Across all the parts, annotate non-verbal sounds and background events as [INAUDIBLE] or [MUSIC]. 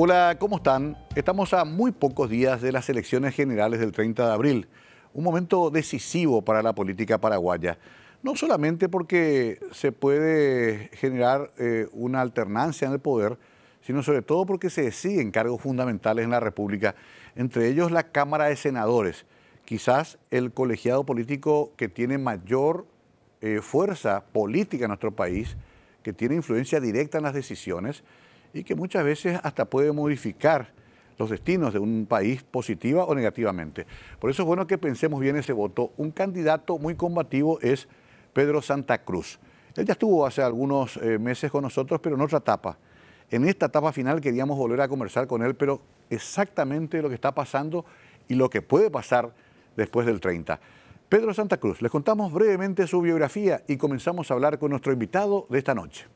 Hola, ¿cómo están? Estamos a muy pocos días de las elecciones generales del 30 de abril, un momento decisivo para la política paraguaya. No solamente porque se puede generar eh, una alternancia en el poder, sino sobre todo porque se deciden cargos fundamentales en la República, entre ellos la Cámara de Senadores, quizás el colegiado político que tiene mayor eh, fuerza política en nuestro país, que tiene influencia directa en las decisiones y que muchas veces hasta puede modificar los destinos de un país positiva o negativamente. Por eso es bueno que pensemos bien ese voto. Un candidato muy combativo es Pedro Santa Cruz. Él ya estuvo hace algunos eh, meses con nosotros, pero en otra etapa. En esta etapa final queríamos volver a conversar con él, pero exactamente lo que está pasando y lo que puede pasar después del 30. Pedro Santa Cruz, les contamos brevemente su biografía y comenzamos a hablar con nuestro invitado de esta noche.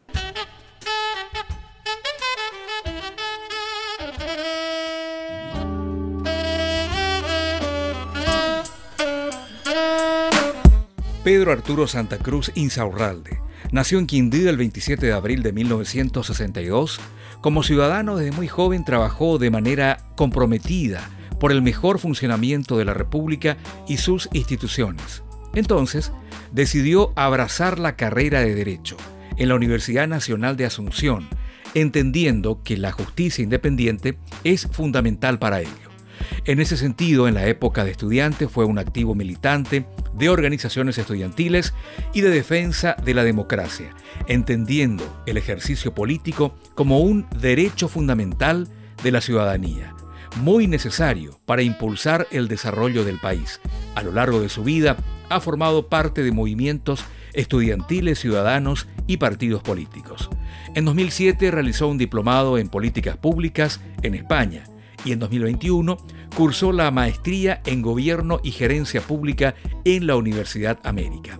Pedro Arturo Santa Cruz Insaurralde nació en Quindío el 27 de abril de 1962. Como ciudadano desde muy joven trabajó de manera comprometida por el mejor funcionamiento de la República y sus instituciones. Entonces, decidió abrazar la carrera de Derecho en la Universidad Nacional de Asunción, entendiendo que la justicia independiente es fundamental para ello. En ese sentido, en la época de estudiante fue un activo militante de organizaciones estudiantiles y de defensa de la democracia, entendiendo el ejercicio político como un derecho fundamental de la ciudadanía, muy necesario para impulsar el desarrollo del país. A lo largo de su vida ha formado parte de movimientos estudiantiles, ciudadanos y partidos políticos. En 2007 realizó un diplomado en políticas públicas en España y en 2021 cursó la maestría en Gobierno y Gerencia Pública en la Universidad América.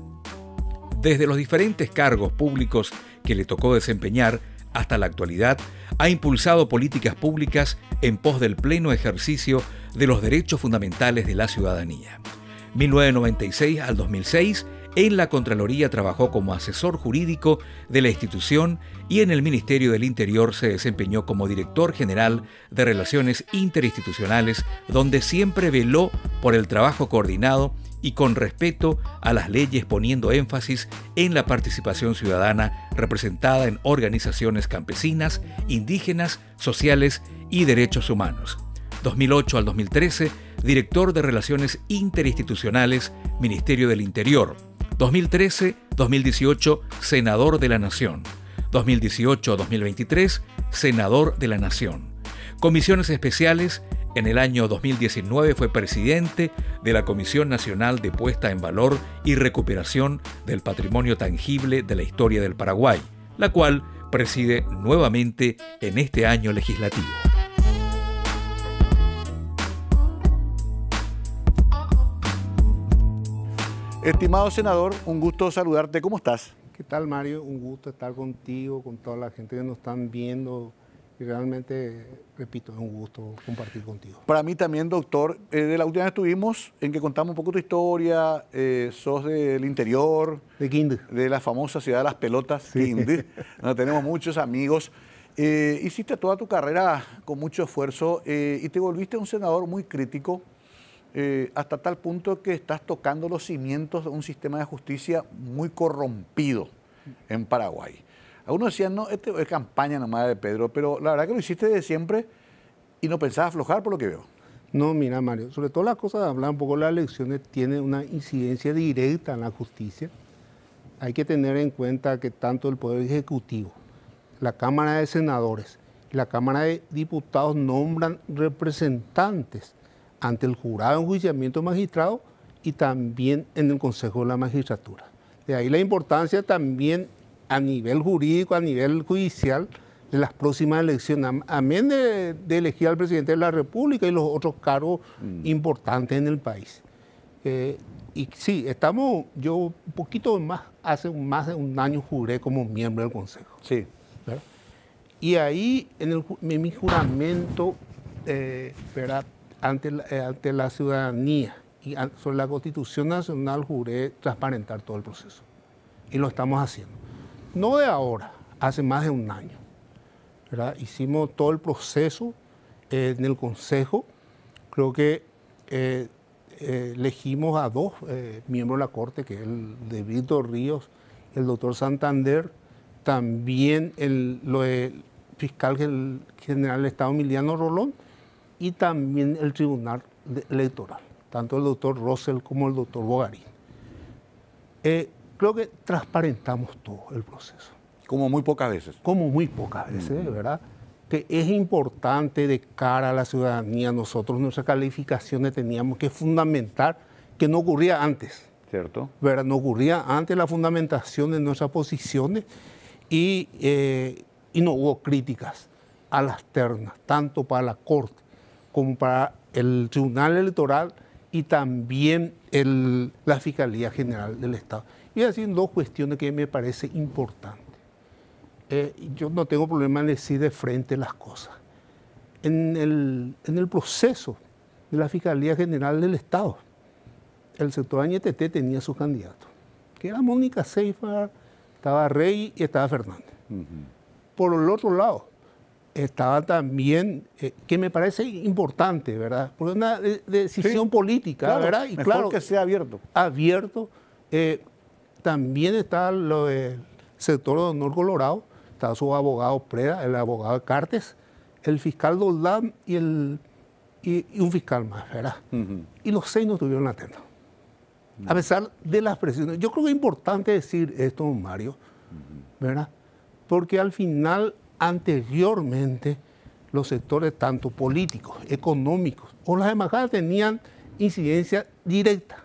Desde los diferentes cargos públicos que le tocó desempeñar hasta la actualidad, ha impulsado políticas públicas en pos del pleno ejercicio de los derechos fundamentales de la ciudadanía. 1996 al 2006 en la Contraloría trabajó como asesor jurídico de la institución y en el Ministerio del Interior se desempeñó como director general de Relaciones Interinstitucionales, donde siempre veló por el trabajo coordinado y con respeto a las leyes poniendo énfasis en la participación ciudadana representada en organizaciones campesinas, indígenas, sociales y derechos humanos. 2008 al 2013, director de Relaciones Interinstitucionales, Ministerio del Interior. 2013-2018, senador de la Nación. 2018-2023, senador de la Nación. Comisiones especiales. En el año 2019 fue presidente de la Comisión Nacional de Puesta en Valor y Recuperación del Patrimonio Tangible de la Historia del Paraguay, la cual preside nuevamente en este año legislativo. Estimado senador, un gusto saludarte. ¿Cómo estás? ¿Qué tal, Mario? Un gusto estar contigo, con toda la gente que nos están viendo. Y realmente, repito, es un gusto compartir contigo. Para mí también, doctor. Eh, de la última vez estuvimos en que contamos un poco tu historia. Eh, sos del interior. De Quinde. De la famosa ciudad de las pelotas, sí. Quinde, [LAUGHS] donde tenemos muchos amigos. Eh, hiciste toda tu carrera con mucho esfuerzo eh, y te volviste un senador muy crítico eh, hasta tal punto que estás tocando los cimientos de un sistema de justicia muy corrompido en Paraguay. Algunos decían, no, esto es campaña nomás de Pedro, pero la verdad que lo hiciste de siempre y no pensabas aflojar por lo que veo. No, mira Mario, sobre todo la cosa de hablar un poco de las elecciones tiene una incidencia directa en la justicia. Hay que tener en cuenta que tanto el Poder Ejecutivo, la Cámara de Senadores la Cámara de Diputados nombran representantes ante el jurado de enjuiciamiento magistrado y también en el Consejo de la Magistratura. De ahí la importancia también a nivel jurídico, a nivel judicial, de las próximas elecciones, amén de, de, elegir al presidente de la República y los otros cargos mm. importantes en el país. Eh, y sí, estamos, yo un poquito más, hace más de un año juré como miembro del Consejo. Sí. ¿verdad? Y ahí, en, el, en mi juramento, eh, ¿verdad? Ante la, eh, ante la ciudadanía y sobre la Constitución Nacional juré transparentar todo el proceso. Y lo estamos haciendo. No de ahora, hace más de un año. Hicimos todo el proceso eh, en el Consejo. Creo que eh, eh, elegimos a dos miembros de la Corte, que es el de Víctor Ríos el doctor Santander. También el, fiscal general del Estado, Emiliano Rolón, y también el Tribunal Electoral, tanto el doctor Russell como el doctor Bogarín. creo que transparentamos todo el proceso. Como muy pocas veces. Como muy pocas veces, ¿verdad? Que es importante de cara a la ciudadanía, nosotros nuestras calificaciones teníamos que fundamentar que no ocurría antes. ¿Cierto? ¿verdad? No ocurría antes la fundamentación de nuestras posiciones y, eh, y no hubo críticas a las ternas, tanto para la Corte como para el Tribunal Electoral y también el, la Fiscalía General del Estado. Y así dos cuestiones que me parece importantes. Eh, yo no tengo problema en decir de frente las cosas. En el, en el proceso de la Fiscalía General del Estado, el sector AñTT tenía su candidato, que era Mónica Seifar, estaba Rey y estaba Fernández. Por el otro lado, estaba también, eh, que me parece importante, ¿verdad? Porque es una decisión política, ¿verdad? Y claro, que sea abierto. Abierto. Eh, también está el sector de Honor Colorado, está su abogado Preda, el abogado Cartes, el fiscal Doldán y, el, y, un fiscal más, ¿verdad? Y los seis no tuvieron la tenda. A pesar de las presiones. Yo creo que es importante decir esto, Mario, ¿verdad? Porque al final, anteriormente, los sectores tanto políticos, económicos o las embajadas tenían incidencia directa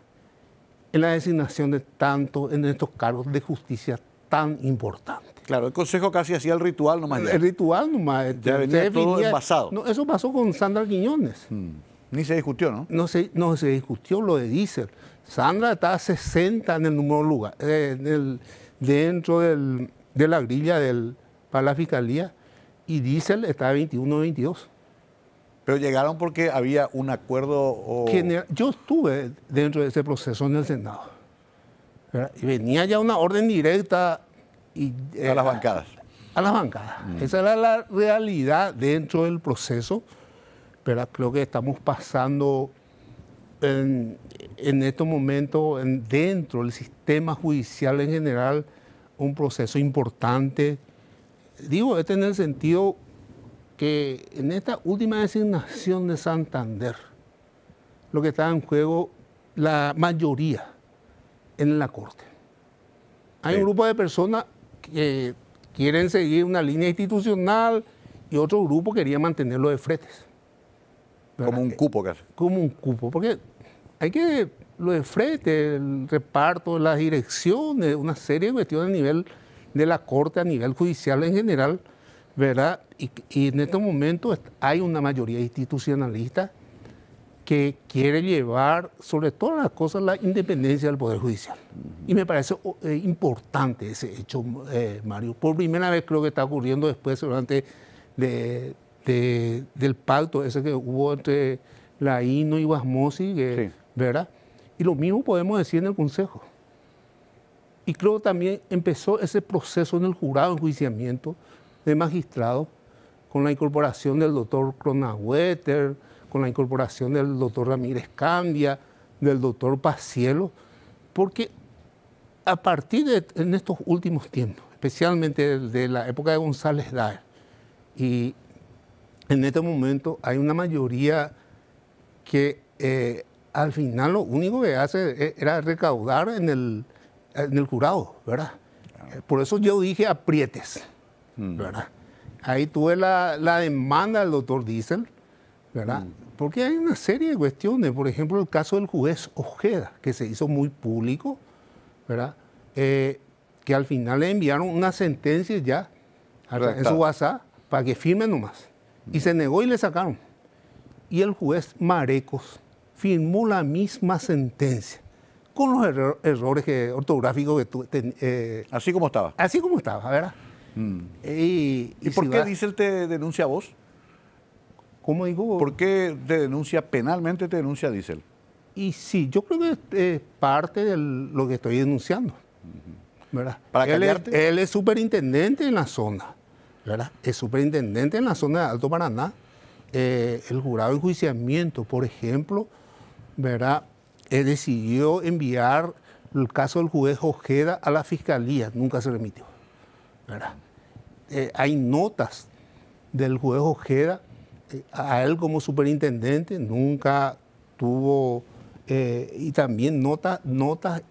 en la designación de tanto en estos cargos de justicia tan importantes. Claro, el Consejo casi hacía el ritual nomás. El ritual nomás. Ya venía todo envasado. No, eso pasó con Sandra Quiñones. Mm. Ni se discutió, ¿no? No se, no se discutió lo de Diesel. Sandra estaba 60 en el número lugar, eh, dentro de la grilla del, para la fiscalía y Diesel estaba 21-22. Pero llegaron porque había un acuerdo Yo estuve dentro de ese proceso en el Senado. Y venía ya una orden directa a las bancadas. A, las bancadas. Mm. Esa era la realidad dentro del proceso, pero creo que estamos pasando en, estos momentos dentro del sistema judicial en general un proceso importante. Digo, este en el sentido que en esta última designación de Santander, lo que está en juego, la mayoría en la Corte. Hay un grupo de personas que quieren seguir una línea institucional y otro grupo quería mantenerlo de fretes. Como un cupo casi. Como un cupo, porque hay que, lo de frete, el reparto, las direcciones, una serie de cuestiones a nivel de la Corte, a nivel judicial en general, ¿verdad? Y, y en estos momentos hay una mayoría institucionalista que quiere llevar sobre todas las cosas la independencia del Poder Judicial. Y me parece eh, importante ese hecho, eh, Mario. Por primera vez creo que está ocurriendo después, durante de, del pacto ese que hubo entre la INO y Guasmosi, ¿verdad? Y lo mismo podemos decir en el Consejo. Y creo también empezó ese proceso en el jurado de enjuiciamiento de magistrados con la incorporación del doctor Cronawetter, con la incorporación del doctor Ramírez Cambia, del doctor Pacielo, porque a partir de en estos últimos tiempos, especialmente de la época de González Daer, y en este momento hay una mayoría que eh, al final lo único que hace e, era recaudar en el, en el jurado, ¿verdad? Por eso yo dije aprietes, mm. ¿verdad? Ahí tuve la, la demanda del doctor Diesel, ¿verdad? Mm. Porque hay una serie de cuestiones, por ejemplo, el caso del juez Ojeda, que se hizo muy público, ¿verdad? Eh, que al final le enviaron una sentencia ya en su WhatsApp para que firme nomás. Y se negó y le sacaron. Y el juez Marecos firmó la misma sentencia con los errores ortográficos que tú... Eh, así como estaba. Así como estaba, ¿verdad? Mm. Y, por qué dice él te denuncia a vos? ¿Cómo digo? ¿Por qué te denuncia penalmente, te denuncia Diesel? Y sí, yo creo que es parte de lo que estoy denunciando. ¿verdad? ¿Para él, es, él es superintendente en la zona. ¿verdad? El superintendente en la zona de Alto Paraná, eh, el jurado de enjuiciamiento, por ejemplo, ¿verdad? Eh, decidió enviar el caso del juez Ojeda a la fiscalía, nunca se remitió. ¿verdad? Eh, hay notas del juez Ojeda a él como superintendente, nunca tuvo, y también notas nota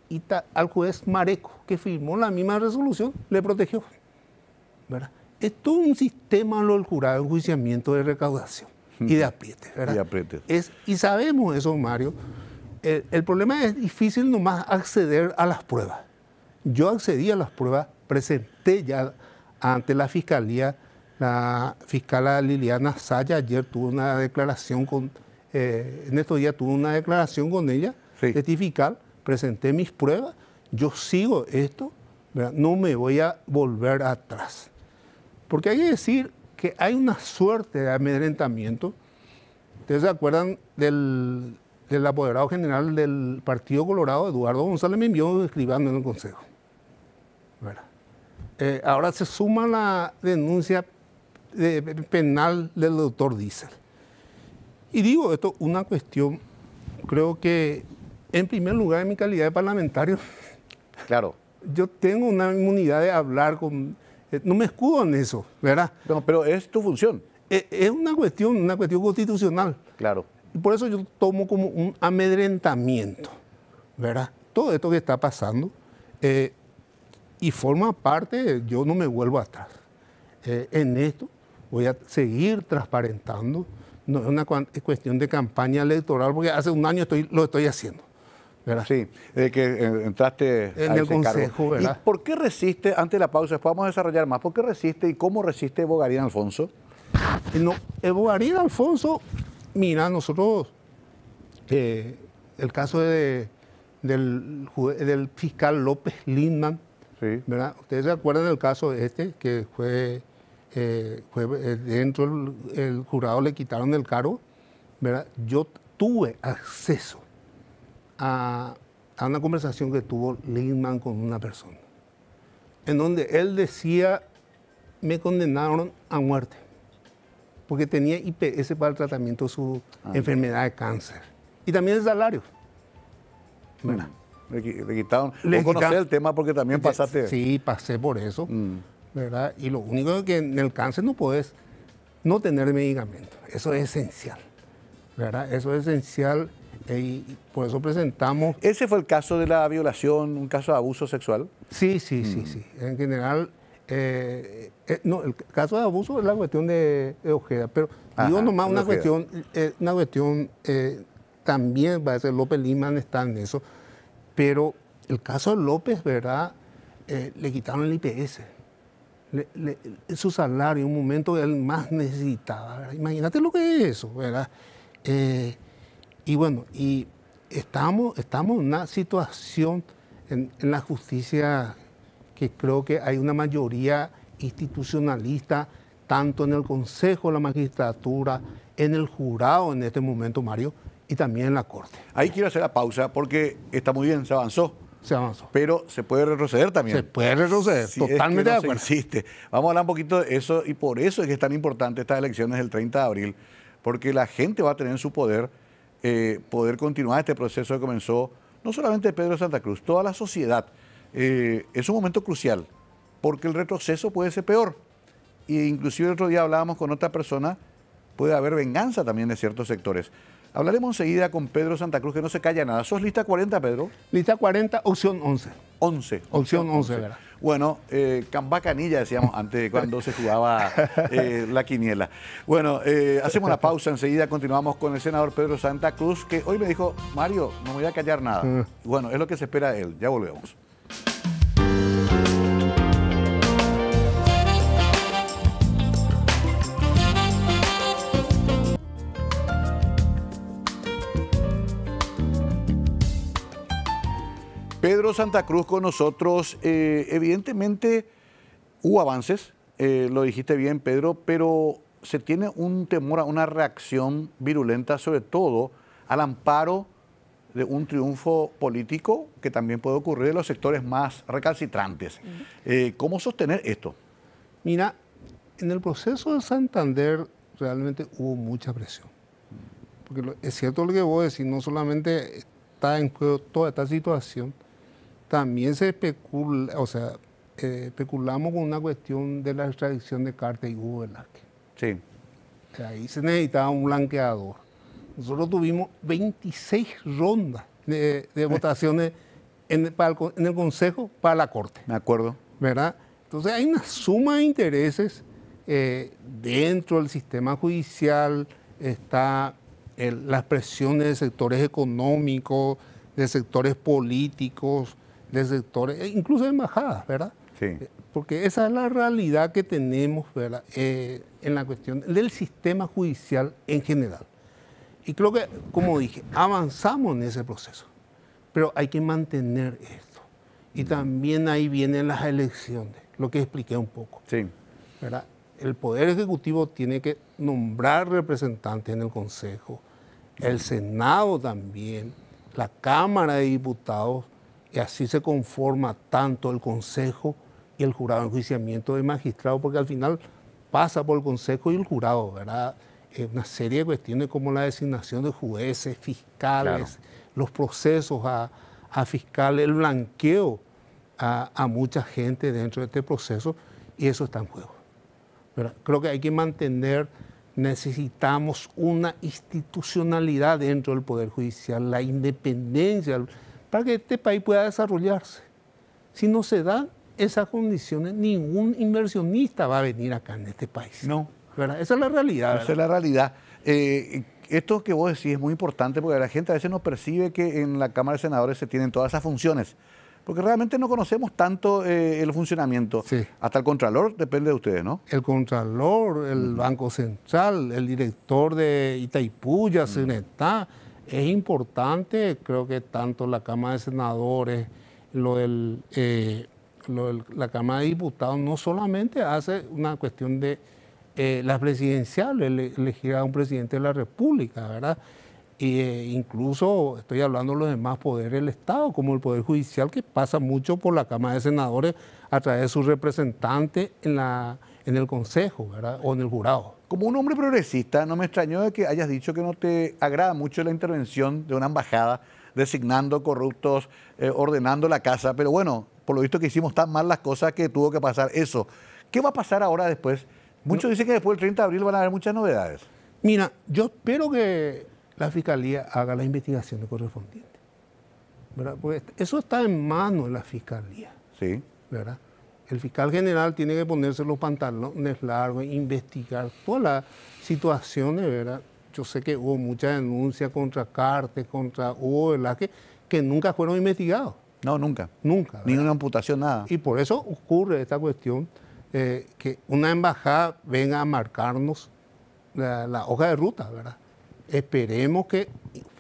al juez Mareco, que firmó la misma resolución, le protegió. ¿verdad? es todo un sistema lo del jurado de enjuiciamiento de recaudación y de apriete. ¿verdad? Y apriete. Es, y sabemos eso, Mario. El, problema es difícil nomás acceder a las pruebas. Yo accedí a las pruebas, presenté ya ante la fiscalía, la fiscal Liliana Saya ayer tuvo una declaración con, eh, en estos días tuvo una declaración con ella, sí. testificar, presenté mis pruebas, yo sigo esto, no me voy a volver atrás. Porque hay que decir que hay una suerte de amedrentamiento. Ustedes se acuerdan del, apoderado general del Partido Colorado, Eduardo González, me envió escribando en el Consejo. Eh, ahora se suma la denuncia penal del doctor Diesel. Y digo esto, una cuestión, creo que en primer lugar en mi calidad de parlamentario, claro. [LAUGHS] yo tengo una inmunidad de hablar con eh, no me escudo en eso, ¿verdad? No, pero es tu función. Eh, es una cuestión, una cuestión constitucional. Claro. Por eso yo tomo como un amedrentamiento, ¿verdad? Todo esto que está pasando eh, y forma parte, yo no me vuelvo atrás. en esto voy a seguir transparentando. No es una cuestión de campaña electoral, porque hace un año estoy, lo estoy haciendo. Sí, de que eh, entraste en el Consejo, ¿verdad? ¿Y por qué resiste, ante la pausa, después vamos a desarrollar más, por qué resiste y cómo resiste Bogarín Alfonso? Eh, no, Bogarín Alfonso, mira, nosotros, eh, el caso de, del, del, fiscal López Lindman, ¿verdad? Ustedes se acuerdan del caso este, que fue, fue dentro del jurado le quitaron el cargo, ¿verdad? Yo tuve acceso a, una conversación que tuvo Lindman con una persona, en donde él decía, me condenaron a muerte, porque tenía IPS para el tratamiento de su ah, enfermedad de cáncer. Y también el salario. Bueno, le, quitaron. Le conocer el tema porque también pasaste. Sí, pasé por eso. Mm. ¿verdad? Y lo único que en el cáncer no puedes no tener medicamento. Eso es esencial. ¿verdad? Eso es esencial y por eso presentamos... ¿Ese fue el caso de la violación, un caso de abuso sexual? Sí, sí, sí, mm. sí. En general, eh, eh, no, el caso de abuso es la cuestión de, Ojeda, pero digo nomás una cuestión, eh, una cuestión, también va a ser López Lima está en eso, pero el caso de López, ¿verdad? le quitaron el IPS. su salario, en un momento él más necesitaba. Imagínate lo que es eso, ¿verdad? Y bueno, y estamos, estamos en una situación en, la justicia que creo que hay una mayoría institucionalista, tanto en el Consejo de la Magistratura, en el jurado en este momento, Mario, y también en la Corte. Ahí quiero hacer la pausa porque está muy bien, se avanzó. Se avanzó. Pero se puede retroceder también. Se puede retroceder, totalmente de acuerdo. Vamos a hablar un poquito de eso y por eso es que es tan importante estas elecciones del 30 de abril, porque la gente va a tener en su poder eh, poder continuar este proceso que comenzó no solamente Pedro Santa Cruz, toda la sociedad. Eh, es un momento crucial, porque el retroceso puede ser peor. E inclusive el otro día hablábamos con otra persona, puede haber venganza también de ciertos sectores. Hablaremos enseguida con Pedro Santa Cruz, que no se calla nada. ¿Sos lista 40, Pedro? Lista 40, opción 11. 11. Opción 11, ¿verdad? Bueno, eh, Cambacanilla decíamos antes, cuando se jugaba eh, la quiniela. Bueno, eh, hacemos la pausa, enseguida continuamos con el senador Pedro Santa Cruz, que hoy me dijo, Mario, no me voy a callar nada. Mm. Bueno, es lo que se espera de él. Ya volvemos. Pedro Santa Cruz con nosotros. Eh, evidentemente hubo avances, eh, lo dijiste bien Pedro, pero se tiene un temor a una reacción virulenta, sobre todo al amparo de un triunfo político que también puede ocurrir en los sectores más recalcitrantes. Eh, ¿Cómo sostener esto? Mira, en el proceso de Santander realmente hubo mucha presión. Porque es cierto lo que vos decís, no solamente está en juego toda esta situación, también se especula, o sea, eh, especulamos con una cuestión de la extradición de Carter y Hugo Velázquez. Sí. Ahí se necesitaba un blanqueador. Nosotros tuvimos 26 rondas de, votaciones en, el, Consejo para la Corte. Me acuerdo. ¿Verdad? Entonces hay una suma de intereses eh, dentro del sistema judicial, está las presiones de sectores económicos, de sectores políticos, de sectores, e incluso de embajadas, ¿verdad? Sí. Eh, porque esa es la realidad que tenemos ¿verdad? Eh, en la cuestión del sistema judicial en general. Y creo que, como dije, avanzamos en ese proceso, pero hay que mantener esto. Y también ahí vienen las elecciones, lo que expliqué un poco. Sí. ¿verdad? El Poder Ejecutivo tiene que nombrar representantes en el Consejo, el Senado también, la Cámara de Diputados, y así se conforma tanto el Consejo y el jurado de enjuiciamiento de magistrados, porque al final pasa por el Consejo y el jurado, ¿verdad? una serie de cuestiones como la designación de jueces, fiscales, los procesos a, fiscales, el blanqueo a, a, mucha gente dentro de este proceso, y eso está en juego. Creo que hay que mantener, necesitamos una institucionalidad dentro del Poder Judicial, la independencia, para que este país pueda desarrollarse. Si no se dan esas condiciones, ningún inversionista va a venir acá en este país. No. Esa es la realidad. Esa es la realidad. Eh, esto que vos decís es muy importante porque la gente a veces no percibe que en la Cámara de Senadores se tienen todas esas funciones porque realmente no conocemos tanto eh, el funcionamiento. Hasta el Contralor depende de ustedes, ¿no? El Contralor, el Banco Central, el director de Itaipú, ya está. Es importante, creo que tanto la Cámara de Senadores, lo del, eh, la Cámara de Diputados, no solamente hace una cuestión de eh, la presidencial, elegir a un presidente de la República, ¿verdad? e incluso estoy hablando de los demás poderes del Estado, como el Poder Judicial, que pasa mucho por la Cámara de Senadores a través de sus representantes en, la, en el Consejo ¿verdad? o en el jurado. Como un hombre progresista, no me extrañó de que hayas dicho que no te agrada mucho la intervención de una embajada designando corruptos, eh, ordenando la casa, pero bueno, por lo visto que hicimos tan mal las cosas que tuvo que pasar eso. ¿Qué va a pasar ahora después? Muchos dicen que después del 30 de abril van a haber muchas novedades. Mira, yo espero que la Fiscalía haga las investigaciones correspondientes. ¿verdad? Porque eso está en manos de la Fiscalía. Sí. ¿verdad? El fiscal general tiene que ponerse los pantalones largos, investigar todas las situaciones, ¿verdad? Yo sé que hubo muchas denuncias contra Cartes, contra Hugo Velázquez, que nunca fueron investigados. No, nunca. Nunca. Ni una amputación, nada. Y por eso ocurre esta cuestión, eh, que una embajada venga a marcarnos la hoja de ruta, ¿verdad? esperemos que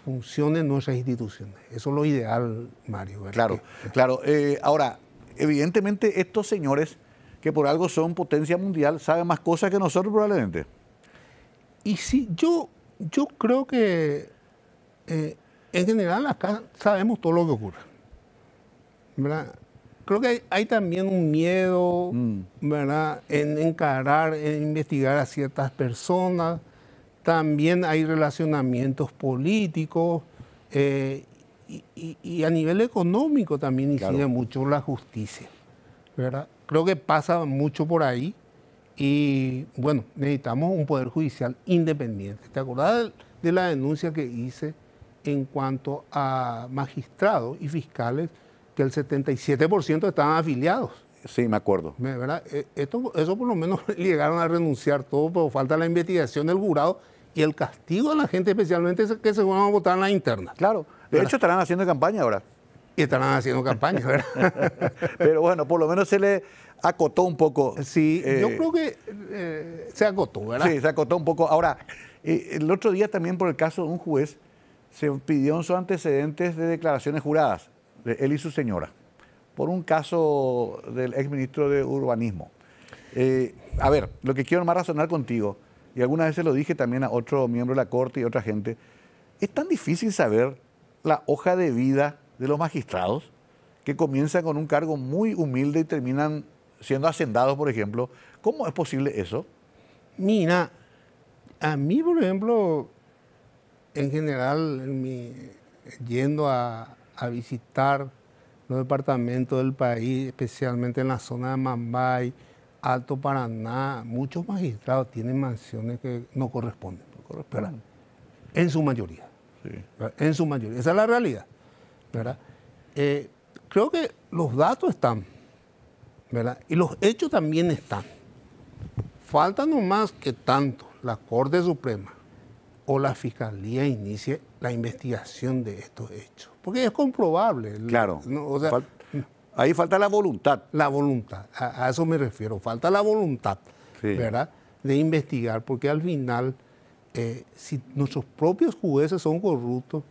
funcionen nuestras instituciones. Eso es lo ideal, Mario. Claro, claro. Eh, ahora, evidentemente estos señores que por algo son potencia mundial saben más cosas que nosotros probablemente. Y sí, yo, yo creo que eh, en general acá sabemos todo lo que ocurre. Creo que hay, también un miedo mm. ¿verdad? en encarar, en investigar a ciertas personas también hay relacionamientos políticos eh, y, a nivel económico también incide mucho la justicia. ¿verdad? Creo que pasa mucho por ahí y bueno, necesitamos un poder judicial independiente. ¿Te acordás de, la denuncia que hice en cuanto a magistrados y fiscales que el 77% estaban afiliados? Sí, me acuerdo. ¿verdad? Eh, esto, eso por lo menos [LAUGHS] llegaron a renunciar todo, pero falta la investigación del jurado y el castigo a la gente especialmente es que se van a votar en la interna. Claro, de hecho estarán haciendo campaña ahora. Y estarán haciendo campaña, ¿verdad? [LAUGHS] Pero bueno, por lo menos se le acotó un poco. Sí, yo eh, creo que eh, se acotó, ¿verdad? Sí, se acotó un poco. Ahora, eh, el otro día también por el caso de un juez se pidió en sus antecedentes de declaraciones juradas, de él y su señora, por un caso del exministro de Urbanismo. a ver, lo que quiero más razonar contigo, y algunas veces lo dije también a otro miembro de la Corte y otra gente, es tan difícil saber la hoja de vida de los magistrados que comienzan con un cargo muy humilde y terminan siendo hacendados, por ejemplo. ¿Cómo es posible eso? Mira, a mí, por ejemplo, en general, yendo a, visitar los departamentos del país, especialmente en la zona de Mambay, Alto Paraná, muchos magistrados tienen mansiones que no corresponden. En su mayoría. En su mayoría. Esa es la realidad. ¿verdad? Eh, creo que los datos están, ¿verdad? Y los hechos también están. Falta nomás que tanto la Corte Suprema o la Fiscalía inicie la investigación de estos hechos. Porque es comprobable. Claro. ahí falta la voluntad. La voluntad, a, eso me refiero. Falta la voluntad, ¿verdad? De investigar, porque al final, eh, si nuestros propios jueces son corruptos,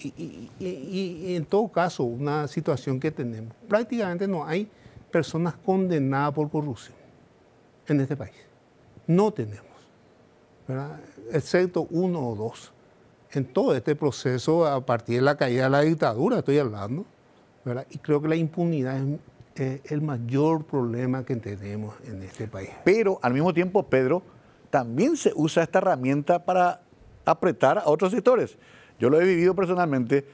y, en todo caso, una situación que tenemos, prácticamente no hay personas condenadas por corrupción en este país. No tenemos, excepto uno o dos. En todo este proceso, a partir de la caída de la dictadura, estoy hablando, y creo que la impunidad es el mayor problema que tenemos en este país. Pero al mismo tiempo, Pedro, también se usa esta herramienta para apretar a otros sectores. Yo lo he vivido personalmente.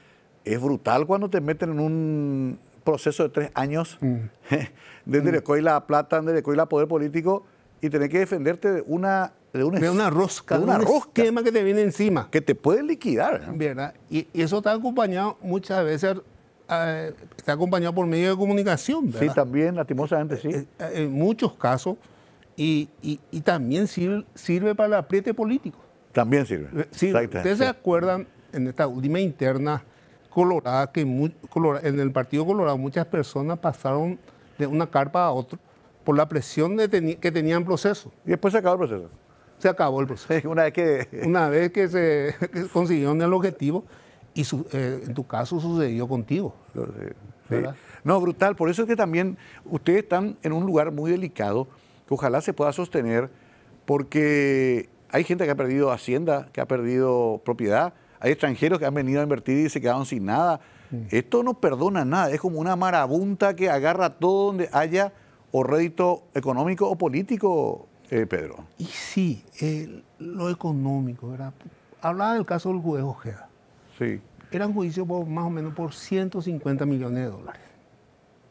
Es brutal cuando te meten en un proceso de tres años mm. [LAUGHS] desde mm. la plata, desde la poder político y tener que defenderte de una de una, rosca, de, una un esquema que te viene encima. Que te puede liquidar. ¿verdad? Y, eso está acompañado muchas veces, eh, está acompañado por medio de comunicación. Sí, también, lastimosamente, sí. Eh, eh, en muchos casos, y, también sirve, para el apriete político. También sirve. ¿Ustedes se acuerdan en esta última interna colorada que en el Partido Colorado muchas personas pasaron de una carpa a otra por la presión de que tenían proceso? Y después se acabó el proceso se acabó el proceso. Una vez que, [LAUGHS] Una vez que se [LAUGHS] consiguió el objetivo, y eh, en tu caso sucedió contigo. No, brutal. Por eso es que también ustedes están en un lugar muy delicado, que ojalá se pueda sostener, porque hay gente que ha perdido hacienda, que ha perdido propiedad, hay extranjeros que han venido a invertir y se quedaron sin nada. Mm. Esto no perdona nada, es como una marabunta que agarra todo donde haya o rédito económico o político, eh, Pedro. Y sí, lo económico, ¿verdad? Hablaba del caso del juez Ojeda. Sí. Era un juicio por, más o menos por 150 millones de dólares.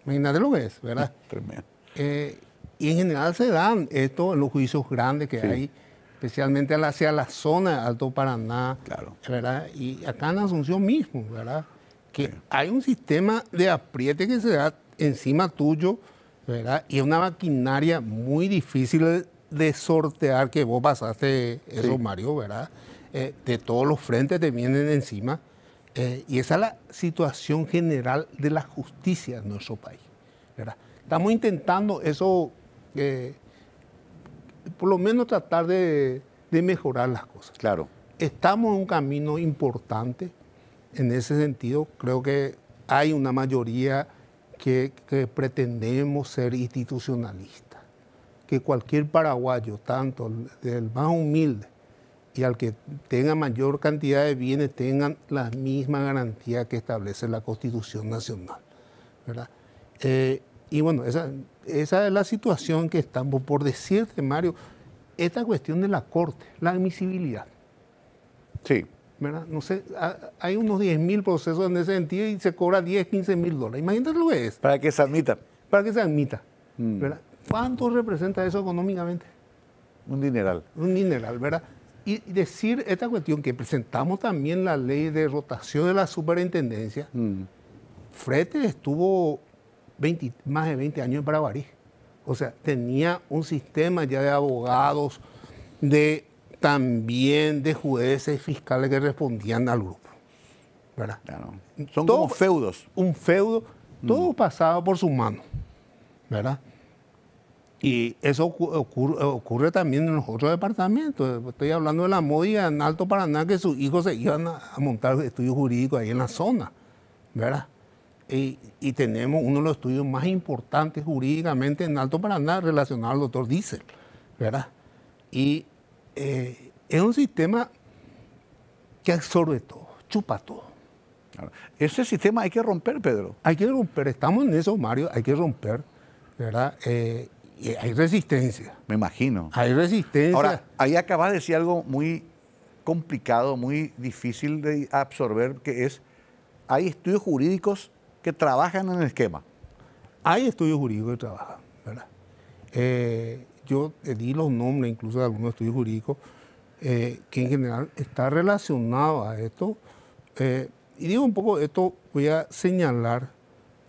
Imagínate lo que es, ¿verdad? [LAUGHS] Tremendo. Eh, y en general se dan esto en los juicios grandes que hay, especialmente hacia la zona de Alto Paraná, claro. ¿verdad? Y acá en Asunción mismo, ¿verdad? Que hay un sistema de apriete que se da encima tuyo, ¿verdad? Y es una maquinaria muy difícil de de sortear que vos pasaste eso, Mario, ¿verdad? Eh, de todos los frentes te vienen encima. Eh, y esa es la situación general de la justicia en nuestro país. ¿verdad? Estamos intentando eso, eh, por lo menos tratar de, mejorar las cosas. Claro. Estamos en un camino importante en ese sentido. Creo que hay una mayoría que pretendemos ser institucionalistas que cualquier paraguayo, tanto del más humilde y al que tenga mayor cantidad de bienes, tengan la misma garantía que establece la Constitución Nacional. ¿verdad? Eh, y bueno, esa, esa es la situación que estamos por decirte, Mario, esta cuestión de la Corte, la admisibilidad. Sí. ¿verdad? No sé, hay unos 10 mil procesos en ese sentido y se cobra 10, 15 mil dólares. Imagínate lo que es. Para que se admita. Para que se admita. Mm. ¿verdad? ¿Cuánto representa eso económicamente? Un dineral. Un dineral, ¿verdad? Y decir esta cuestión que presentamos también la ley de rotación de la superintendencia, mm. Frete estuvo más de 20 años en Paraguay. O sea, tenía un sistema ya de abogados, de también de jueces fiscales que respondían al grupo. ¿verdad? Son como feudos. Un feudo, todo mm. pasaba por su mano. ¿verdad? Y eso ocurre, también en los otros departamentos. Estoy hablando de la Modia en Alto Paraná, que sus hijos se iban a, montar estudios jurídicos ahí en la zona, ¿verdad? Y, tenemos uno de los estudios más importantes jurídicamente en Alto Paraná relacionado al doctor Diesel, ¿verdad? Y eh, es un sistema que absorbe todo, chupa todo. Ese sistema hay que romper, Pedro. Hay que romper, estamos en eso, Mario, hay que romper ¿verdad? Eh, y hay resistencia. Me imagino. Hay resistencia. Ahora, ahí acabas de decir algo muy complicado, muy difícil de absorber, que es, hay estudios jurídicos que trabajan en el esquema. Hay estudios jurídicos que trabajan, ¿verdad? Eh, yo di los nombres incluso de algunos estudios jurídicos eh, que en general está relacionado a esto. Eh, y digo un poco esto, voy a señalar,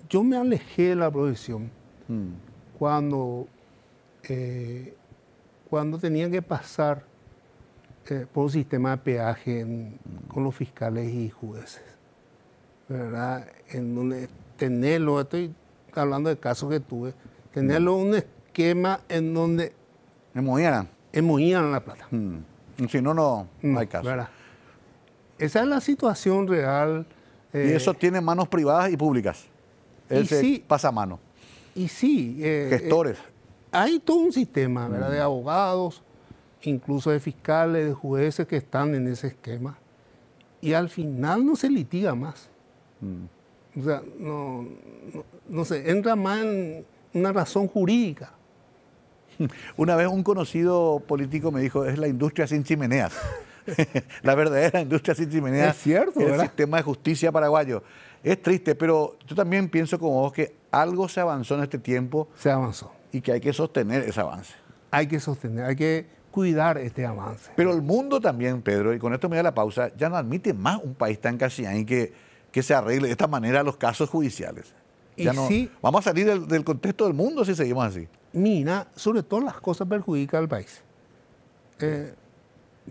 yo me alejé de la profesión mm. cuando, eh, cuando tenía que pasar por un sistema de peaje con los fiscales y jueces, ¿verdad? En donde tenerlo, estoy hablando de casos que tuve, tenerlo un esquema en donde... Emoían. Emoían la plata. Mm. Si no, no, hay caso. Esa es la situación real. y eh, eso tiene manos privadas y públicas. Él sí, pasa mano. Y sí. Eh, Gestores. Eh, hay todo un sistema ¿verdad? de mm. abogados, incluso de fiscales, de jueces que están en ese esquema. Y al final no se litiga más. Mm. O sea, no, no, no se entra más en una razón jurídica. [LAUGHS] Una vez un conocido político me dijo, es la industria sin chimeneas. [LAUGHS] la verdadera industria sin chimeneas es cierto, el sistema de justicia paraguayo. Es triste, pero yo también pienso como vos que algo se avanzó en este tiempo. Se avanzó. Y que hay que sostener ese avance. Hay que sostener, hay que cuidar este avance. Pero el mundo también, Pedro, y con esto me da la pausa, ya no admite más un país tan y que, que se arregle de esta manera los casos judiciales. Ya no, vamos a salir del, del contexto del mundo si seguimos así mina, sobre todo las cosas perjudican al país. Eh,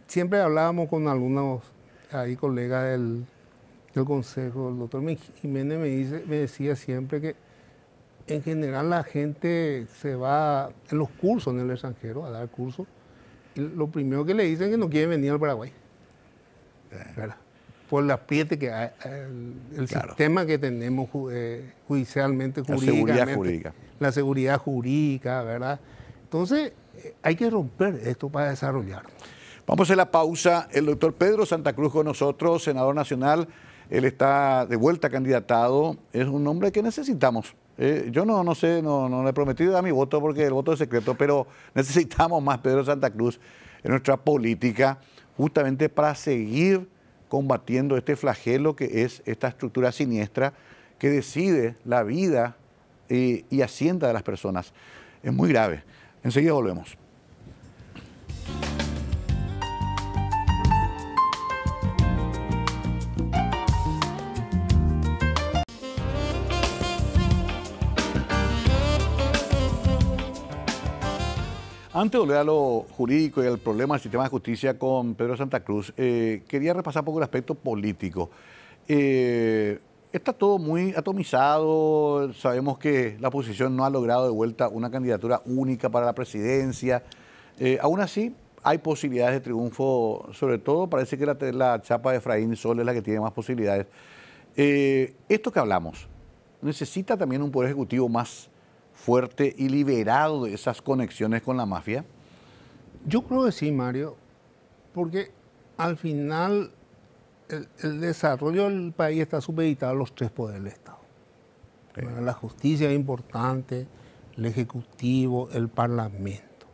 siempre hablábamos con algunos ahí colegas del, consejo, el doctor Jiménez me, dice, me decía siempre que en general la gente se va en los cursos en el extranjero a dar cursos y lo primero que le dicen es que no quieren venir al Paraguay. ¿verdad? Por la apriete que hay, el, sistema que tenemos eh, judicialmente, jurídicamente la seguridad jurídica, ¿verdad? Entonces, hay que romper esto para desarrollar. Vamos a la pausa. El doctor Pedro Santa Cruz con nosotros, senador nacional. Él está de vuelta candidatado. Es un hombre que necesitamos. Eh, yo no, no sé, no, no le he prometido dar mi voto porque el voto es secreto, pero [LAUGHS] necesitamos más Pedro Santa Cruz en nuestra política justamente para seguir combatiendo este flagelo que es esta estructura siniestra que decide la vida y, y hacienda de las personas. Es muy grave. Enseguida volvemos. Antes de volver a lo jurídico y al problema del sistema de justicia con Pedro Santa Cruz, eh, quería repasar un poco el aspecto político. Eh, Está todo muy atomizado, sabemos que la oposición no ha logrado de vuelta una candidatura única para la presidencia. Eh, aún así, hay posibilidades de triunfo, sobre todo parece que la, chapa de Efraín Sol es la que tiene más posibilidades. Esto que hablamos, ¿necesita también un poder ejecutivo más fuerte y liberado de esas conexiones con la mafia? Yo creo que sí, Mario, porque al final el, desarrollo del país está supeditado a los tres poderes del Estado. La justicia es importante, el Ejecutivo, el Parlamento.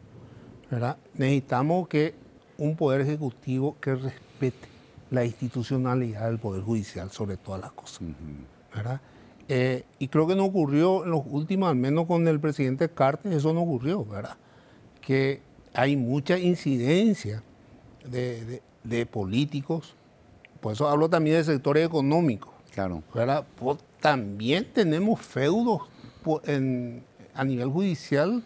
Necesitamos que un poder ejecutivo que respete la institucionalidad del Poder Judicial sobre todas las cosas. Eh, y creo que no ocurrió en los últimos, al menos con el presidente Cartes, eso no ocurrió, ¿verdad? Que hay mucha incidencia de políticos por eso hablo también del sector económico. Claro. Pues también tenemos feudos a nivel judicial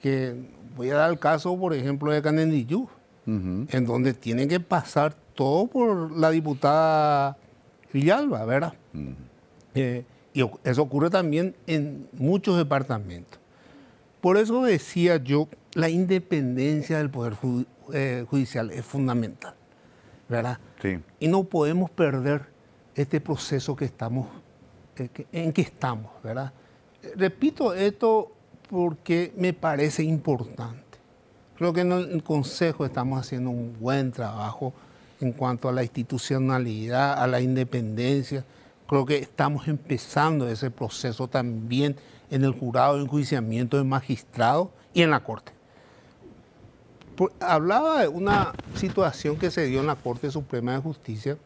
que voy a dar el caso, por ejemplo, de Canendillú, en donde tiene que pasar todo por la diputada Villalba, ¿verdad? Eh, y eso ocurre también en muchos departamentos. Por eso decía yo, la independencia del Poder eh, Judicial es fundamental. ¿verdad? Y no podemos perder este proceso que estamos, eh, en que estamos, ¿verdad? Repito esto porque me parece importante. Creo que en el Consejo estamos haciendo un buen trabajo en cuanto a la institucionalidad, a la independencia. Creo que estamos empezando ese proceso también en el jurado de enjuiciamiento de magistrados y en la Corte. hablaba de una situación que se dio en la Corte Suprema de Justicia,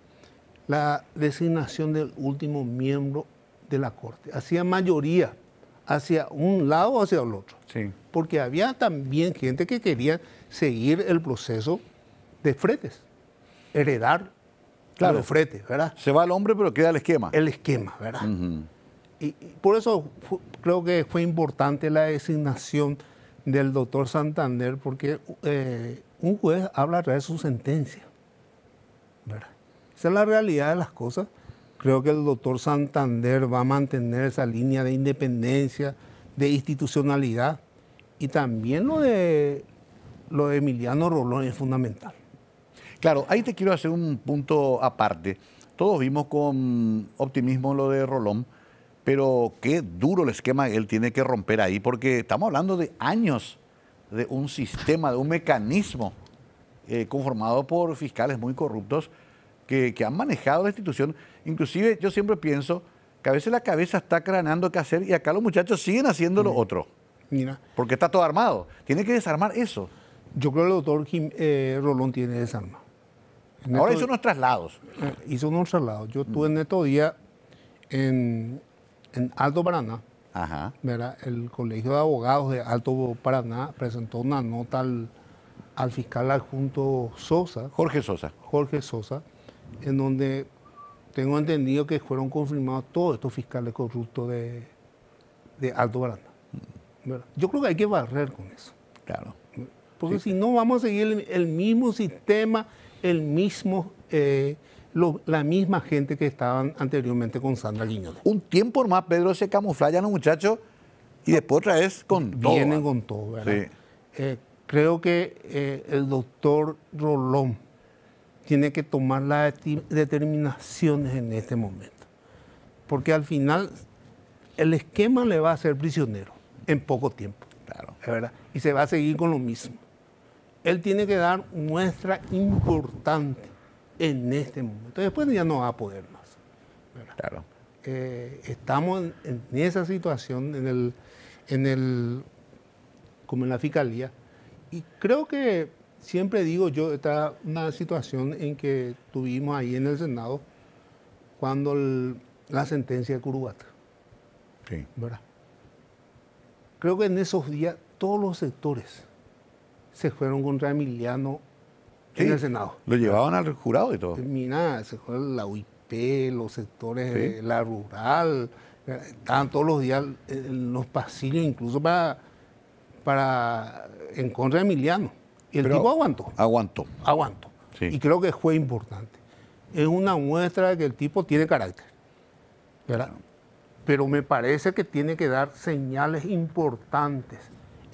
la designación del último miembro de la Corte. Hacía mayoría hacia un lado o hacia el otro. Sí. Porque había también gente que quería seguir el proceso de fretes, heredar claro. los fretes, ¿verdad? Se va el hombre, pero queda el esquema. El esquema, ¿verdad? y, por eso creo que fue importante la designación del doctor Santander, porque eh, un juez habla a través de su sentencia, ¿verdad? Esa es la realidad de las cosas. Creo que el doctor Santander va a mantener esa línea de independencia, de institucionalidad y también lo de, lo de Emiliano Rolón es fundamental. Claro, ahí te quiero hacer un punto aparte. Todos vimos con optimismo lo de Rolón, pero qué duro el esquema él tiene que romper ahí, porque estamos hablando de años de un sistema, de un mecanismo eh, conformado por fiscales muy corruptos que, han manejado la institución. Inclusive yo siempre pienso que a veces la cabeza está craneando qué hacer y acá los muchachos siguen haciendo lo otro. Mira. Porque está todo armado. Tiene que desarmar eso. Yo creo que el doctor eh, Rolón tiene desarmado. Ahora hizo unos traslados. Eh, hizo unos traslados. Yo estuve en estos días en, Alto Paraná. Ajá. El Colegio de Abogados de Alto Paraná presentó una nota al, al fiscal adjunto Sosa. Jorge Sosa. Jorge Sosa en donde tengo entendido que fueron confirmados todos estos fiscales corruptos de, Alto Baranda. Yo creo que hay que barrer con eso. Claro. Porque si no, vamos a seguir el, mismo sistema, el mismo, eh, la misma gente que estaban anteriormente con Sandra Guiñones. Un tiempo más, Pedro, se camuflayan los muchachos y después otra vez con todo. Vienen con todo, ¿verdad? Eh, creo que eh, el doctor Rolón tiene que tomar las determinaciones en este momento. Porque al final el esquema le va a hacer prisionero en poco tiempo. Claro. ¿verdad? Y se va a seguir con lo mismo. Él tiene que dar muestra importante en este momento. Después ya no va a poder más. Claro. Eh, estamos en, en, esa situación en el, en el, como en la fiscalía. Y creo que siempre digo yo, esta una situación en que tuvimos ahí en el Senado cuando la sentencia de Curubata. Sí. ¿Verdad? Creo que en esos días todos los sectores se fueron contra Emiliano en el Senado. Lo llevaban al jurado y todo. Mira, se fue la UIP, los sectores de la rural, estaban todos los días en los pasillos, incluso para, para en contra de Emiliano. Y el tipo aguantó. Aguantó. Aguantó. Y creo que fue importante. Es una muestra de que el tipo tiene carácter. ¿verdad? Pero me parece que tiene que dar señales importantes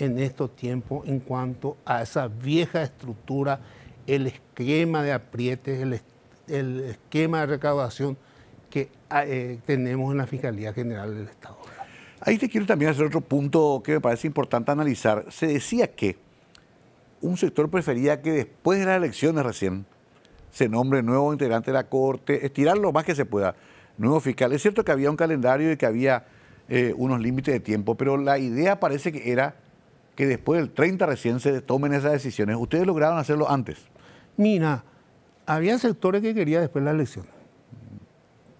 en estos tiempos en cuanto a esa vieja estructura, el esquema de aprietes, el, esquema de recaudación que eh, tenemos en la Fiscalía General del Estado. Ahí te quiero también hacer otro punto que me parece importante analizar. Se decía que un sector prefería que después de las elecciones recién se nombre nuevo integrante de la Corte, estirar lo más que se pueda, nuevo fiscal. Es cierto que había un calendario y que había eh, unos límites de tiempo, pero la idea parece que era que después del 30 recién se tomen esas decisiones. ¿Ustedes lograron hacerlo antes? Mira, había sectores que querían después de la elección.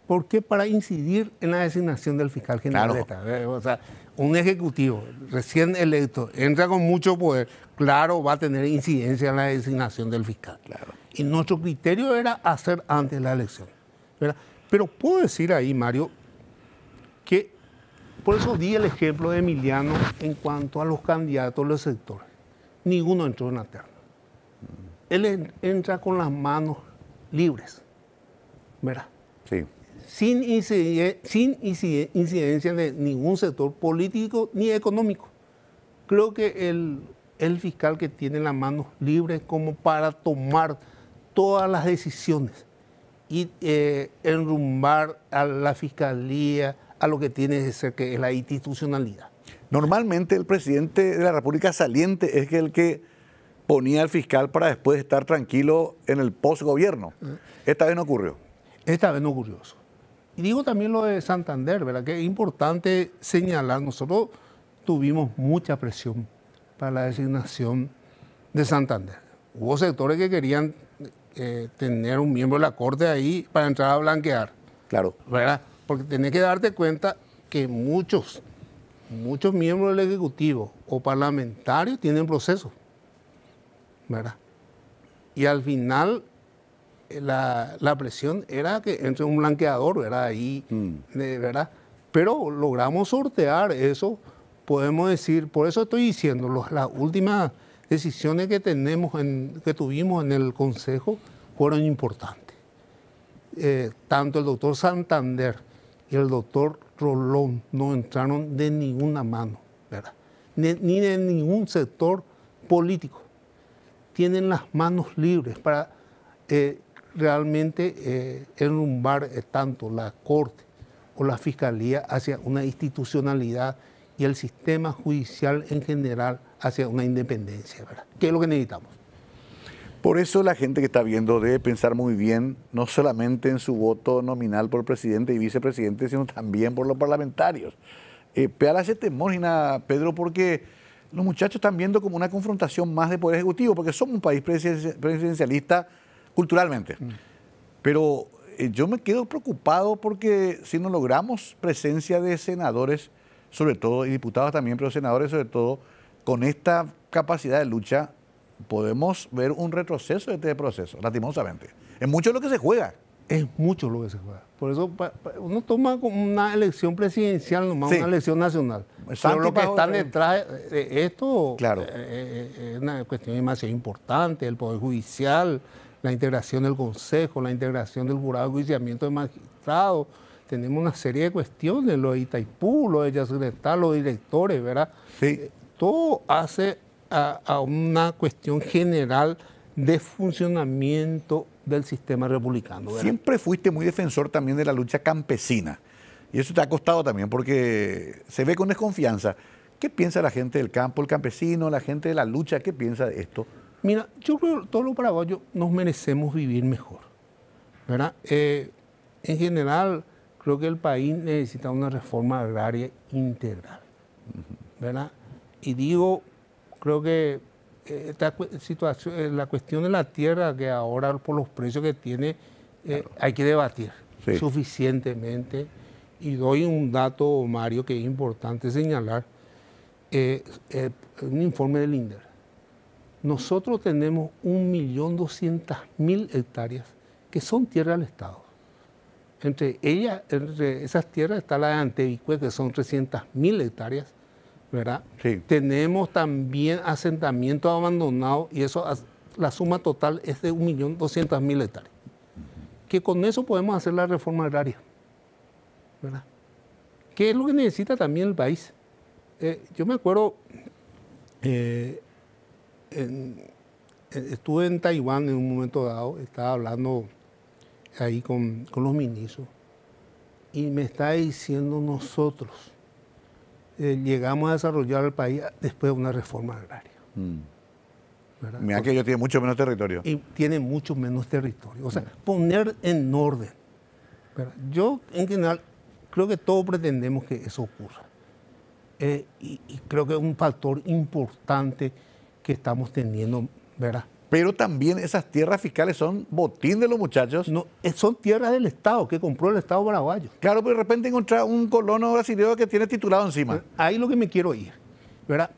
¿Por qué? Para incidir en la designación del fiscal general de Estado. Eh, o sea, un ejecutivo recién electo entra con mucho poder, claro, va a tener incidencia en la designación del fiscal. Claro. Y nuestro criterio era hacer antes la elección. Pero puedo decir ahí, Mario, por eso di el ejemplo de Emiliano en cuanto a los candidatos de los sectores. Ninguno entró en la terna. Él entra con las manos libres. ¿Verdad? Sí sin, incidencia de ningún sector político ni económico. Creo que el, fiscal que tiene las manos libres como para tomar todas las decisiones y eh, enrumbar a la fiscalía a lo que tiene que ser que es la institucionalidad. Normalmente el presidente de la República saliente es el que ponía al fiscal para después estar tranquilo en el postgobierno. Esta vez no ocurrió. Esta vez no ocurrió eso. y digo también lo de Santander, ¿verdad? Que es importante señalar, nosotros tuvimos mucha presión para la designación de Santander. Hubo sectores que querían eh, tener un miembro de la Corte ahí para entrar a blanquear. Claro. ¿Verdad? Porque tenés que darte cuenta que muchos, muchos miembros del Ejecutivo o parlamentarios tienen proceso. ¿Verdad? Y al final la, presión era que entre un blanqueador, ¿verdad? Ahí, mm. ¿verdad? Pero logramos sortear eso, podemos decir, por eso estoy diciendo, las últimas decisiones que, tenemos en, que tuvimos en el Consejo fueron importantes. Eh, tanto el doctor Santander y el doctor Rolón no entraron de ninguna mano, ¿verdad? Ni, de ningún sector político. Tienen las manos libres para eh, realmente eh, enrumbar eh, tanto la Corte o la Fiscalía hacia una institucionalidad y el sistema judicial en general hacia una independencia, ¿verdad? ¿Qué es lo que necesitamos? Por eso la gente que está viendo debe pensar muy bien, no solamente en su voto nominal por presidente y vicepresidente, sino también por los parlamentarios. Eh, Peala ese temor, Pedro, porque los muchachos están viendo como una confrontación más de poder ejecutivo, porque somos un país presidencialista culturalmente. Mm. Pero eh, yo me quedo preocupado porque si no logramos presencia de senadores, sobre todo, y diputados también, pero senadores sobre todo, con esta capacidad de lucha, podemos ver un retroceso de este proceso, lastimosamente. Es mucho lo que se juega. Es mucho lo que se juega. Por eso uno toma como una elección presidencial, nomás una elección nacional. Pero lo que están detrás de esto claro. Eh, eh, es una cuestión demasiado importante, el Poder Judicial, la integración del Consejo, la integración del jurado de juiciamiento de magistrados. Tenemos una serie de cuestiones, lo de Itaipú, lo de Yacyretá, los directores, ¿verdad? Sí. Eh, todo hace a, una cuestión general de funcionamiento del sistema republicano. Siempre fuiste muy defensor también de la lucha campesina. Y eso te ha costado también porque se ve con desconfianza. ¿Qué piensa la gente del campo, el campesino, la gente de la lucha? ¿Qué piensa de esto? Mira, yo creo que todos los paraguayos nos merecemos vivir mejor. ¿verdad? Eh, en general, creo que el país necesita una reforma agraria integral. ¿verdad? Y digo, creo que eh, esta situación, eh, la cuestión de la tierra, que ahora por los precios que tiene, hay que debatir suficientemente. Y doy un dato, Mario, que es importante señalar. un informe del INDER nosotros tenemos 1.200.000 hectáreas que son tierra del Estado. Entre ellas, entre esas tierras está la de Antevicue, que son 300.000 hectáreas, ¿verdad? Tenemos también asentamientos abandonados y eso, la suma total es de 1.200.000 hectáreas. Que con eso podemos hacer la reforma agraria, ¿verdad? ¿Qué es lo que necesita también el país? Eh, yo me acuerdo, eh, estuve en Taiwán en un momento dado, estaba hablando ahí con, los ministros y me está diciendo nosotros eh, llegamos a desarrollar el país después de una reforma agraria. Mm. Mira que ellos tienen mucho menos territorio. Y tienen mucho menos territorio. O sea, poner en orden. Yo, en general, creo que todos pretendemos que eso ocurra. Eh, y, y, creo que es un factor importante que estamos teniendo, ¿verdad? Pero también esas tierras fiscales son botín de los muchachos. No, eh, son tierras del Estado, que compró el Estado paraguayo. Claro, pero de repente encontrar un colono brasileño que tiene titulado encima. Eh, ahí lo que me quiero ir, ¿verdad?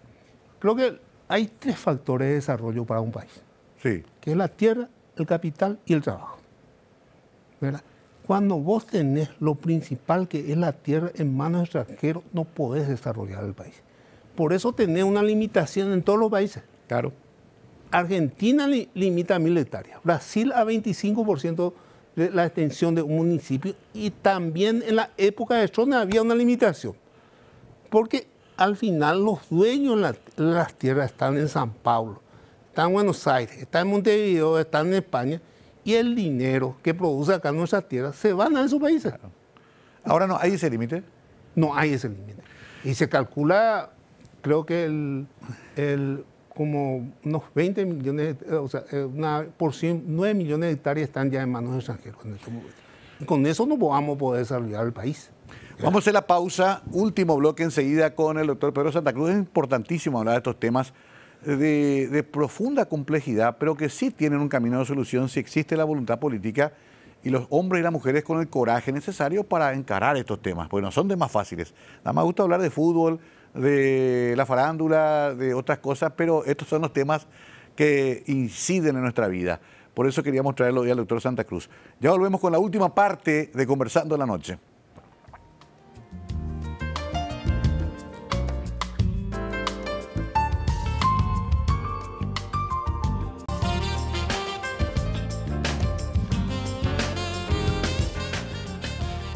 Creo que hay tres factores de desarrollo para un país. Sí. Que es la tierra, el capital y el trabajo. ¿Verdad? Cuando vos tenés lo principal que es la tierra en manos extranjeros, no podés desarrollar el país. Por eso tenés una limitación en todos los países. Claro. Argentina limita a mil hectáreas, Brasil a 25% de la extensión de un municipio y también en la época de Strone había una limitación. Porque al final los dueños de las tierras están en San Paulo, están en Buenos Aires, están en Montevideo, están en España y el dinero que produce acá en nuestras tierras se van a esos países. Ahora no hay ese límite. No hay ese límite. Y se calcula, creo que el como unos 20 millones, o sea, eh, una porción, 9 millones de hectáreas están ya en manos extranjeros en este. Y con eso no vamos a poder desarrollar el país. Vamos a hacer la pausa, último bloque enseguida con el doctor Pedro Santa Cruz. Es importantísimo hablar de estos temas de, profunda complejidad, pero que sí tienen un camino de solución si existe la voluntad política y los hombres y las mujeres con el coraje necesario para encarar estos temas, porque no son de más fáciles. Nada más gusta hablar de fútbol, de la farándula, de otras cosas, pero estos son los temas que inciden en nuestra vida. Por eso queríamos traerlo hoy al doctor Santa Cruz. Ya volvemos con la última parte de Conversando la Noche.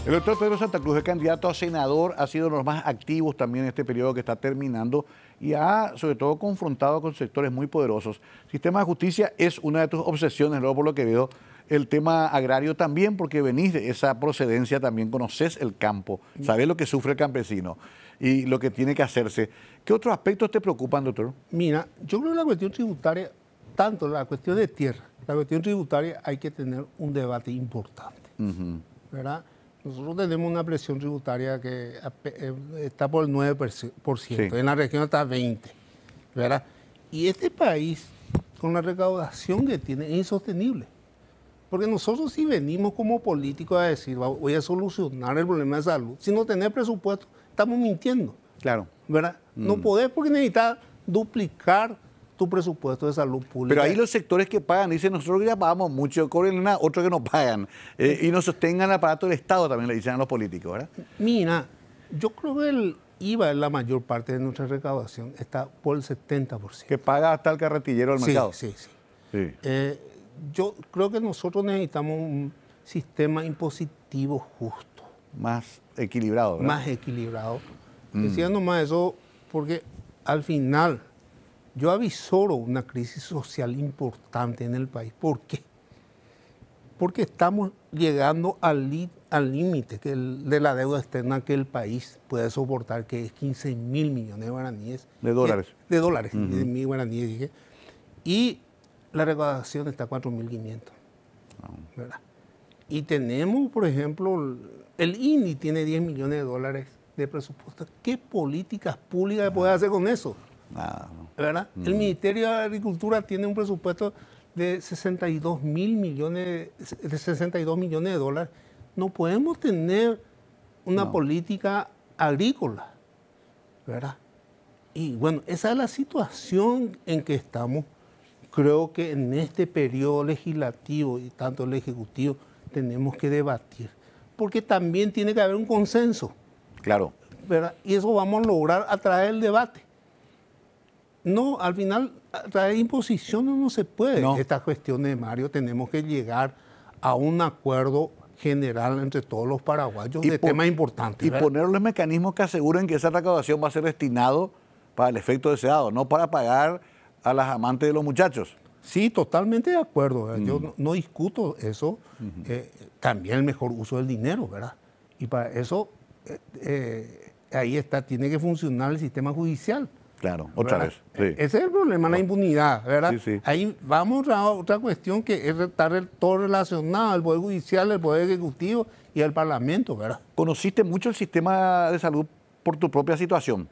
El doctor Pedro Santa Cruz es candidato a senador, ha sido uno de los más activos también en este periodo que está terminando y ha sobre todo confrontado con sectores muy poderosos. sistema de justicia es una de tus obsesiones, luego por lo que veo. El tema agrario también, porque venís de esa procedencia, también conoces el campo, sabes lo que sufre el campesino y lo que tiene que hacerse. ¿Qué otros aspectos te preocupan, doctor? Mira, yo creo que la cuestión tributaria, tanto la cuestión de tierra, la cuestión tributaria, hay que tener un debate importante. ¿Verdad? Nosotros tenemos una presión tributaria que eh, está por el 9%, en la región está 20%, ¿verdad? Y este país, con la recaudación que tiene, es insostenible. Porque nosotros si venimos como políticos a decir, voy a solucionar el problema de salud, si no tener presupuesto, estamos mintiendo. Claro. ¿Verdad? No mm. podés porque necesitas duplicar tu presupuesto de salud pública. Pero ahí los sectores que pagan dicen, nosotros ya pagamos mucho, cobren nada, otros que no pagan. Eh, y no sostengan el aparato del Estado, también le dicen a los políticos, ¿verdad? Mira, yo creo que el IVA es la mayor parte de nuestra recaudación, está por el 70%. Que paga hasta el carretillero del mercado. Sí, sí. sí. Eh, yo creo que nosotros necesitamos un sistema impositivo justo. Más equilibrado, ¿verdad? Más equilibrado. Mm. Decía nomás eso porque al final yo avisoro una crisis social importante en el país. ¿Por qué? Porque estamos llegando al límite de la deuda externa que el país puede soportar, que es 15 mil millones de guaraníes. De dólares. de dólares, de mil guaraníes, dije. Y la recaudación está a 4.500. ¿verdad? Y tenemos, por ejemplo, el INI tiene 10 millones de dólares de presupuesto. ¿Qué políticas públicas puede hacer con eso? Nada. ¿Verdad? El mm. Ministerio de Agricultura tiene un presupuesto de 62 mil millones, de 62 millones de dólares. No podemos tener una política agrícola, ¿verdad? Y bueno, esa es la situación en que estamos. Creo que en este periodo legislativo y tanto el ejecutivo tenemos que debatir, porque también tiene que haber un consenso. Claro. ¿verdad? Y eso vamos a lograr a través del debate. No, al final, traer imposiciones no se puede. Esta cuestión de Mario, tenemos que llegar a un acuerdo general entre todos los paraguayos de temas importantes. Y poner los mecanismos que aseguren que esa recaudación va a ser destinado para el efecto deseado, no para pagar a las amantes de los muchachos. Sí, totalmente de acuerdo. Yo mm. no, discuto eso. Eh, también el mejor uso del dinero, ¿verdad? Y para eso, eh, eh, ahí está, tiene que funcionar el sistema judicial. Claro, otra vez. Ese es el problema, la impunidad, ¿verdad? Ahí vamos a otra cuestión que es está todo relacionado al Poder Judicial, el Poder Ejecutivo y el Parlamento, ¿verdad? ¿Conociste mucho el sistema de salud por tu propia situación?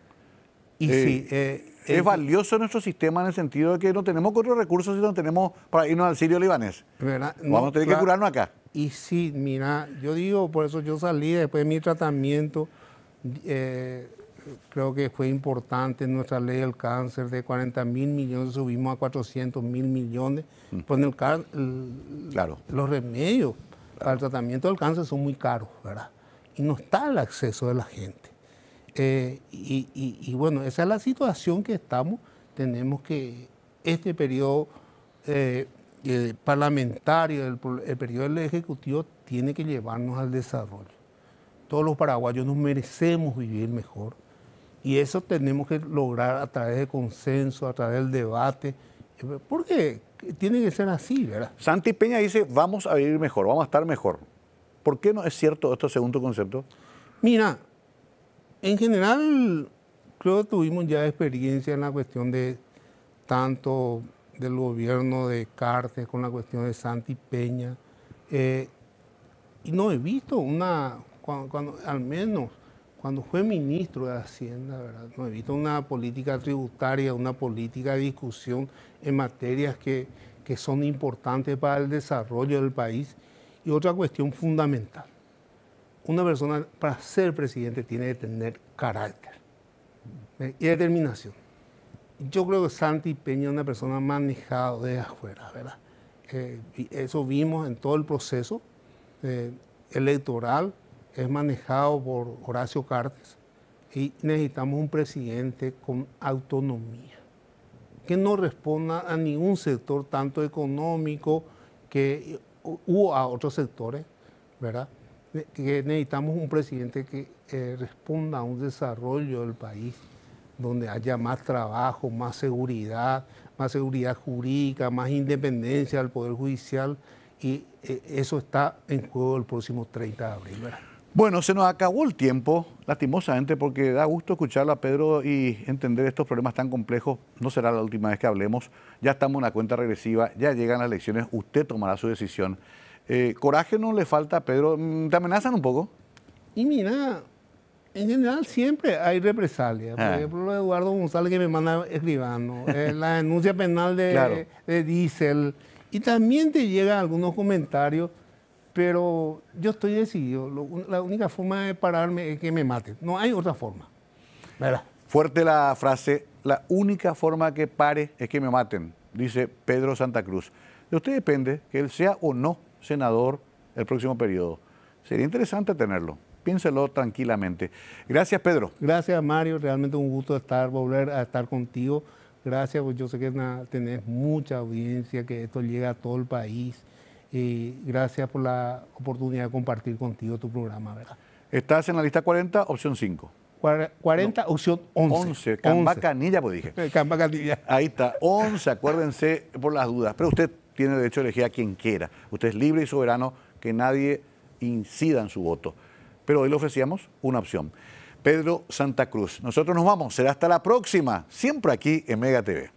Y sí. Eh, es, valioso nuestro sistema en el sentido de que no tenemos otros recursos y no tenemos para irnos al Sirio libanés. ¿verdad? Vamos a tener que curarnos acá. Y sí, mira, yo digo, por eso yo salí después de mi tratamiento. Eh, creo que fue importante nuestra ley del cáncer de 40 mil millones, subimos a 400 mil millones. Mm. Pues el, claro. los remedios para el tratamiento del cáncer son muy caros, ¿verdad? Y no está el acceso de la gente. Eh, y, bueno, esa es la situación que estamos. Tenemos que este periodo eh, eh, parlamentario, el, el periodo del Ejecutivo, tiene que llevarnos al desarrollo. Todos los paraguayos nos merecemos vivir mejor y eso tenemos que lograr a través de consenso, a través del debate, porque tiene que ser así, ¿verdad? Santi Peña dice, vamos a vivir mejor, vamos a estar mejor. ¿Por qué no es cierto esto segundo concepto? Mira, en general creo que tuvimos ya experiencia en la cuestión de tanto del gobierno de Cartes con la cuestión de Santi Peña. Eh, y no he visto una, cuando, al menos cuando fue ministro de Hacienda, ¿verdad? no he una política tributaria, una política de discusión en materias que, que son importantes para el desarrollo del país. Y otra cuestión fundamental, una persona para ser presidente tiene que tener carácter ¿eh? y determinación. Yo creo que Santi Peña es una persona manejada de afuera, ¿verdad? Eh, eso vimos en todo el proceso eh, electoral, es manejado por Horacio Cartes y necesitamos un presidente con autonomía, que no responda a ningún sector, tanto económico que, u a otros sectores, ¿verdad? Que necesitamos un presidente que eh, responda a un desarrollo del país donde haya más trabajo, más seguridad, más seguridad jurídica, más independencia del Poder Judicial y eh, eso está en juego el próximo 30 de abril. Bueno, se nos acabó el tiempo, lastimosamente, porque da gusto escucharlo a Pedro y entender estos problemas tan complejos. No será la última vez que hablemos. Ya estamos en una cuenta regresiva, ya llegan las elecciones, usted tomará su decisión. Eh, ¿Coraje no le falta, Pedro? Mm, ¿Te amenazan un poco? Y mira, en general siempre hay represalias. Por ah. ejemplo, Eduardo González que me manda escribano, eh, [LAUGHS] la denuncia penal de, de Diesel. Y también te llegan algunos comentarios, pero yo estoy decidido. la única forma de pararme es que me maten. No hay otra forma. ¿Verdad? Fuerte la frase, la única forma que pare es que me maten, dice Pedro Santa Cruz. De usted depende que él sea o no senador el próximo periodo. Sería interesante tenerlo piénselo tranquilamente. Gracias, Pedro. Gracias, Mario. Realmente un gusto estar, volver a estar contigo. Gracias, pues yo sé que tenés mucha audiencia, que esto llega a todo el país. Y gracias por la oportunidad de compartir contigo tu programa, ¿verdad? Estás en la lista 40, opción 5. 40, opción 11. 11, Camba Canilla, pues dije. Camba Canilla. Ahí está, 11, acuérdense por las dudas. Pero usted tiene derecho a elegir a quien quiera. Usted es libre y soberano, que nadie incida en su voto pero hoy le ofrecíamos una opción. Pedro Santa Cruz. Nosotros nos vamos, será hasta la próxima, siempre aquí en Mega TV.